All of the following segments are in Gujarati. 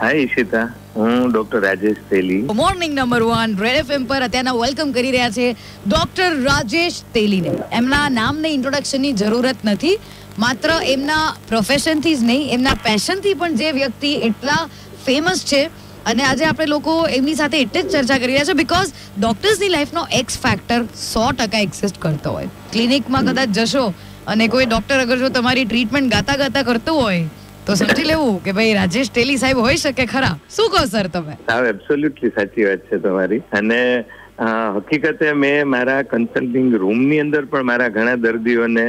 હાય ઈશિતા હું doctor Rajesh Teli morning number one Red FM પર અત્યારના વેલકમ કરી રહ્યા છે ડોક્ટર રાજેશ તેલીને એમના નામને ઇન્ટ્રોડક્શનની જરૂરત નથી. માત્ર એમના પ્રોફેશનથી જ નહીં, એમના પેશનથી પણ જે વ્યક્તિ એટલા ફેમસ છે. અને આજે આપણે લોકો એમની સાથે એટલે જ ચર્ચા કરી રહ્યા છે બિકોઝ ડોક્ટર્સની લાઈફનો એક્સ ફેક્ટર સો ટકા એક્ઝિસ્ટ કરતો હોય. ક્લિનિકમાં કદાચ જશો અને કોઈ ડોક્ટર અગર જો તમારી ટ્રીટમેન્ટ ગાતા ગાતા કરતું હોય તો સમજી લેવું કે ભાઈ રાજેશ તેલી સાહેબ હોઈ શકે ખરા? શું કહો સર તમે? સાવ એબ્સોલ્યુટલી સાચી વાત છે તમારી. અને હકીકતે મેં મારા કન્સલ્ટિંગ રૂમની અંદર પણ મારા ઘણા દર્દીઓને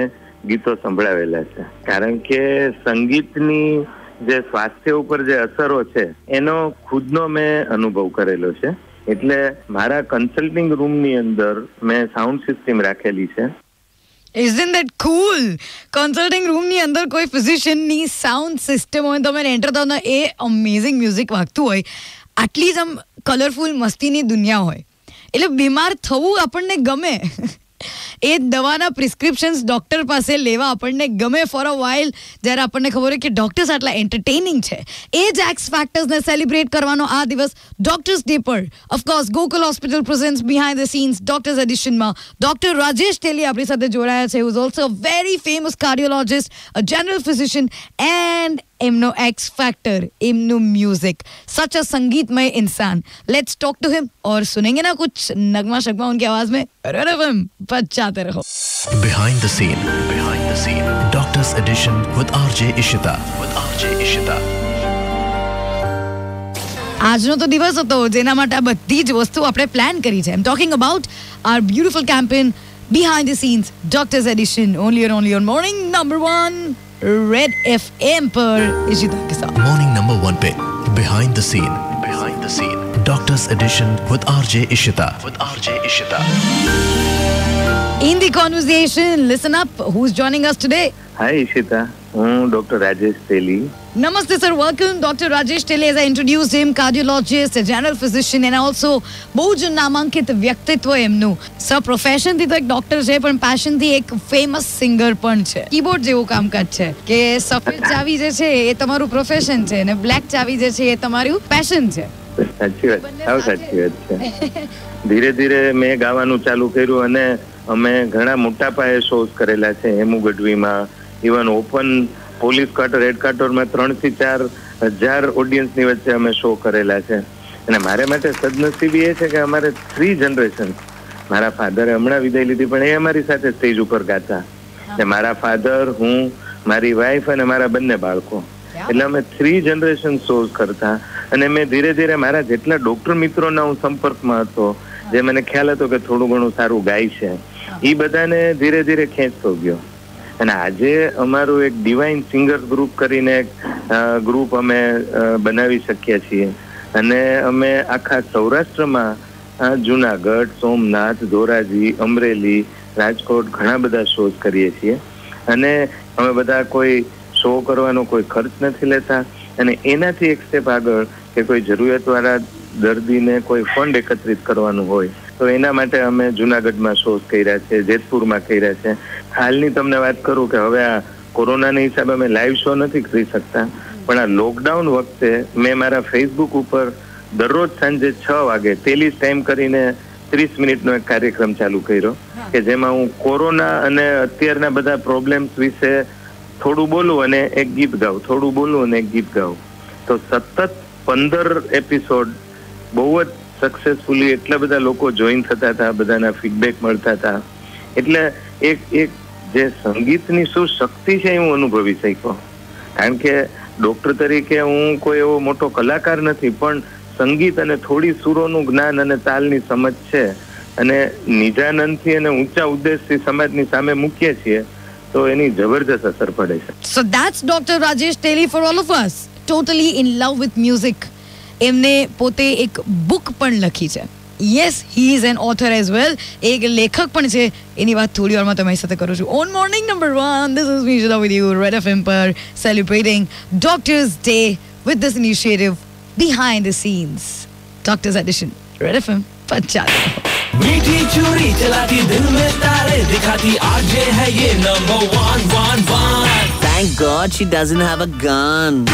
ગીતો સંભળાવેલા છે. કારણ કે સંગીતની જે સ્વાસ્થ્ય ઉપર જે અસરો છે, એનો ખુદનો મેં અનુભવ કરેલો છે. એટલે મારા કન્સલ્ટિંગ રૂમની અંદર મેં સાઉન્ડ સિસ્ટમ રાખેલી છે. ઇઝન્ટ ધેટ કુલ કન્સલ્ટિંગ રૂમની અંદર કોઈ ફિઝિશિયનની સાઉન્ડ સિસ્ટમ હોય, તમે એન્ટર થાવ એ અમેઝિંગ મ્યુઝિક વાગતું હોય. આટલી જ આમ કલરફુલ મસ્તીની દુનિયા હોય. એટલે બીમાર થવું આપણને ગમે. એ દવાના પ્રિસ્ક્રિપ્શન્સ ડૉક્ટર પાસે લેવા આપણને ગમે ફોર અ વાઇલ જ્યારે આપણને ખબર હોય કે ડૉક્ટર્સ આટલા એન્ટરટેનિંગ છે. એ જ એક્સ ફેક્ટર્સને સેલિબ્રેટ કરવાનો આ દિવસ ડૉક્ટર્સ ડે પર. Of course Gokul hospital presence behind the scenes doctors એડિશનમાં doctor Rajesh Teli આપણી સાથે જોડાયા છે is also very famous cardiologist a general physician and एमनो X factor इमनो म्यूज़िक सच अ संगीतमय इंसान. लेट्स टॉक टू हिम और सुनेंगे ना कुछ नगमा शगमा उनकी आवाज़ में। बचाते रहो। Behind the scene behind the scene doctors edition with RJ Ishita with RJ Ishita આજનો તો દિવસ હતો જેના માટે આ બધી જ વસ્તુ આપણે પ્લાન કરી છે એમ talking about our beautiful campaign behind the scenes doctors edition only on only on morning number Red FM पर इशिता के साथ मॉर्निंग नंबर वन पे behind the scene behind the scene doctors edition with RJ Ishita with RJ Ishita In the conversation, listen up. Who's joining us today? Hi Ishita. હું doctor Rajesh Teli. Namaste, sir. Welcome, Dr. Rajesh Teli. As I introduced him, cardiologist, a general physician, and also બહુ જ નામાંકિત વ્યક્તિત્વ એમનું સર પ્રોફેશનથી તો એક ડોક્ટર છે પણ પેશનથી એક ફેમસ સિંગર પણ છે કીબોર્ડ જેવું કામકાજ છે કે સફેદ ચાવી જે છે એ તમારું પ્રોફેશન છે અને બ્લેક ચાવી જે છે એ તમારું પેશન છે સાચી વાત સાવ સાચી વાત છે ધીરે ધીરે મેં ગાવાનું ચાલુ કર્યું અને અમે ઘણા મોટા પાયે શોઝ કરેલા છે Hemu ગઢવીમાં even open police quarter red ક્વાર્ટરમાં ત્રણથી ચાર હજાર ઓડિયન્સની વચ્ચે અમે શો કરેલા છે. અને મારે માટે સદનસીબી એ છે કે અમારે થ્રી જનરેશન મારા ફાધરે હમણાં વિદાય લીધી પણ એ અમારી સાથે સ્ટેજ ઉપર ગાતા. ને મારા ફાધર હું મારી વાઈફ અને મારા બંને બાળકો. એટલે અમે થ્રી જનરેશન શોઝ કરતા. અને મેં ધીરે ધીરે મારા જેટલા ડોક્ટર મિત્રોના હું સંપર્કમાં હતો જે મને ખ્યાલ હતો કે થોડું ઘણું સારું ગાય છે એ બધાને ધીરે ધીરે ખેંચતો ગયો. અને આજે અમારું એક ડિવાઇન સિંગર ગ્રુપ કરીને એક ગ્રુપ અમે બનાવી શક્યા છીએ. અને અમે આખા સૌરાષ્ટ્રમાં જુનાગઢ, સોમનાથ, ધોરાજી, અમરેલી, રાજકોટ ઘણા બધા શોઝ કરીએ છીએ. અને અમે બધા કોઈ શો કરવાનો કોઈ ખર્ચ નથી લેતા. અને એનાથી એક સ્ટેપ આગળ કે કોઈ જરૂરિયાતવાળા દર્દીને કોઈ ફંડ એકત્રિત કરવાનું હોય તો એના માટે અમે જુનાગઢમાં શોધ કર્યા છે જેતપુરમાં કર્યા છે. હાલની તમને વાત કરું કે હવે આ કોરોનાના હિસાબે અમે લાઈવ શો નથી કરી શકતા પણ આ લોકડાઉન વખતે મેં મારા ફેસબુક ઉપર દરરોજ સાંજે છ વાગે તેલીસ ટાઈમ કરીને ત્રીસ મિનિટનો એક કાર્યક્રમ ચાલુ કર્યો કે જેમાં હું કોરોના અને અત્યારના બધા પ્રોબ્લેમ્સ વિશે થોડું બોલું અને એક ગીત ગાઉં થોડું બોલું અને એક ગીત ગાઉં. તો સતત પંદર એપિસોડ બહુ જ સક્સેસફુલી એટલા બધા લોકો જોઈન થતા હતા, બધાના ફીડબેક મળતા હતા. એટલે એક એક જે સંગીતની શું શક્તિ છે હું અનુભવી શક્યો. કારણ કે ડોક્ટર તરીકે હું કોઈ એવો મોટો કલાકાર નથી, પણ સંગીત અને થોડી સુરોનું જ્ઞાન અને તાલની સમજ છે. અને નિજાનંદથી અને ઊંચા ઉદ્દેશથી સમાજની સામે મૂકીએ છીએ, તો એની જબરજસ્ત અસર પડે છે. So that's doctor Rajesh Teli for all of us totally in love with music. એમને પોતે એક બુક પણ લખી છે yes he is an author as well એક લેખક પણ છે એની વાત થોડી વારમાં તમારી સાથે કરું છું on morning number one this is me Shila with you Red FM પર celebrating doctors day with this initiative behind the scenes doctors edition Red FM પચાસ मीठी चूड़ी चलाती दिल में तारे दिखाती आरजे है ये number one one one Thank God she doesn't have a gun.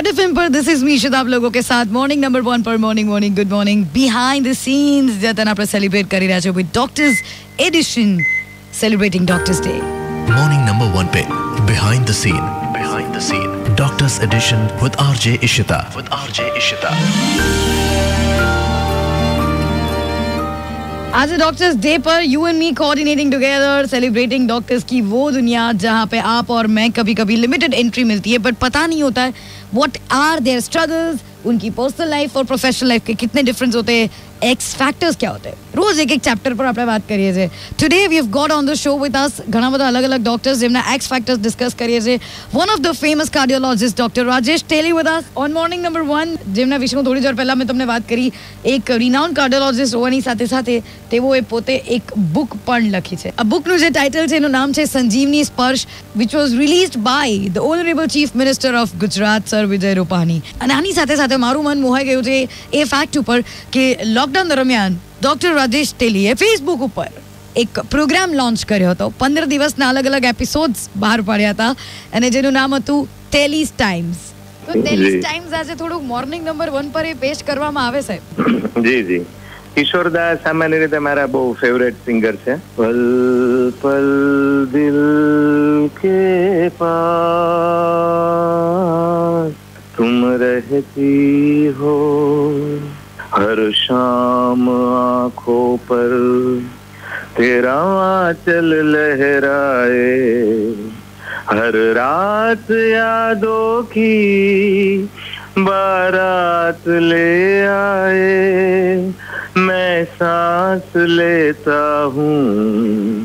Red F पर दिस इज मीशद आप लोगों के साथ मॉर्निंग नंबर वन पर morning morning good morning behind the scenes જ્યાં આપણે સેલિબ્રેટ કરી રહ્યા છે with doctors edition celebrating doctors day Morning number one पे behind the scene. Behind the scene. Doctor's edition with RJ Ishita. With RJ Ishita. आज डॉक्टर्स डे पर you and me coordinating together celebrating doctors की वो दुनिया जहाँ पे आप और मैं कभी कभी लिमिटेड एंट्री मिलती है बट पता नहीं होता है वट आर देयर स्ट्रगल्स उनकी पर्सनल लाइफ और प्रोफेशनल लाइफ के कितने डिफरेंस होते हैं एक्स फैक्टर्स क्या होते हैं રોજ એક એક ચેપ્ટર પર આપણે વાત કરીએ છીએ. Today we have got on the show with us ઘણા બધા અલગ અલગ ડોક્ટર્સ જેમના એક્સ ફેક્ટર્સ ડિસ્કસ કરીએ છીએ. One of the famous cardiologist doctor Rajesh Teli with us on morning number one જેમના વિશે હું થોડી વાર પહેલાં મેં તમને વાત કરી. એક રિનાઉન્ડ કાર્ડિયોલોજિસ્ટ હોવાની સાથે સાથે તેઓએ પોતે એક બુક પણ લખી છે. આ બુકનું જે ટાઇટલ છે, એનું નામ છે Sanjivani Sparsh which was released by the honourable chief minister of Gujarat sir Vijay Rupani અને આની સાથે સાથે મારું મન મોહાઈ ગયું છે એ ફેક્ટ ઉપર કે લોકડાઉન દરમિયાન ડૉક્ટર રાજેશ તેલીએ ફેસબુક ઉપર એક પ્રોગ્રામ લોન્ચ કર્યો હતો. પંદર દિવસના અલગ અલગ એપિસોડ્સ બહાર પાડ્યા હતા અને જેનું નામ હતું ટેલીસ ટાઈમ્સ તો ટેલીસ ટાઈમ્સ આજે થોડુંક મોર્નિંગ નંબર વન પર એ પેશ કરવામાં આવે છે. જી જી. કિશોરદા સામાન્ય રીતે મારા બહુ ફેવરેટ સિંગર છે. પલ પલ દિલ કે પાસ. તુમ રહેતી હો. हर शाम आँखों पर तेरा चल लहराए, हर रात यादों की बारात ले आए। मैं सांस लेता हूँ,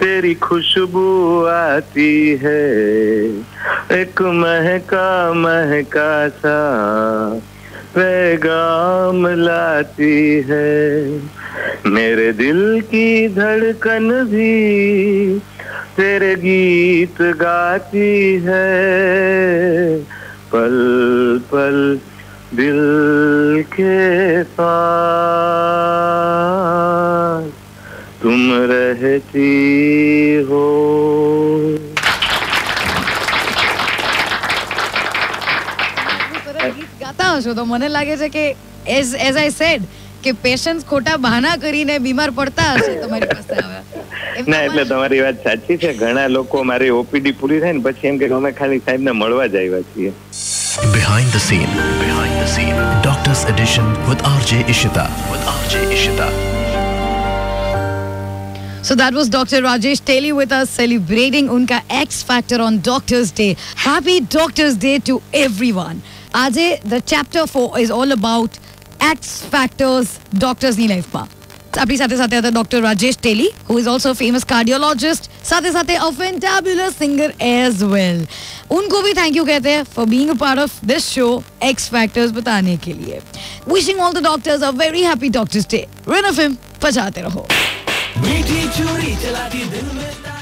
तेरी खुशबू आती है, एक महका महका सा पैगाम लाती है। मेरे दिल की धड़कन भी तेरे गीत गाती है। पल पल दिल के पास तुम रहती हो। ગાતા હશો તો મને લાગે છે કે એઝ એઝ આઈ સેડ કે પેશન્સ ખોટા બહાના કરીને બીમાર પડતા હશે તમારી પાસે આવ્યા ના એટલે તમારી વાત સાચી છે ઘણા લોકો મારી ઓપીડી પૂરી થાય ને પછી એમ કે અમે ખાલી સાહેબને મળવા જ આવ્યા છીએ Behind the scene. Behind the scene. Doctor's edition with RJ Ishita. With RJ Ishita. So that was Dr. Rajesh Teli with us celebrating unka X Factor on Doctor's Day. Happy Doctor's Day to everyone. આજે the chapter 4 is all about X Factors doctors ની લાઈફમાં આપણી સાથે સાથે હતા doctor Rajesh Teli who is also famous cardiologist સાથે સાથે a fantabulous singer as well उनको भी थैंक यू कहते हैं for being a part of this show X factors बताने के लिए wishing all the doctors a very happy doctors day Red FM बजाते रहो मीठी चूड़ी चलाती दिल में तारे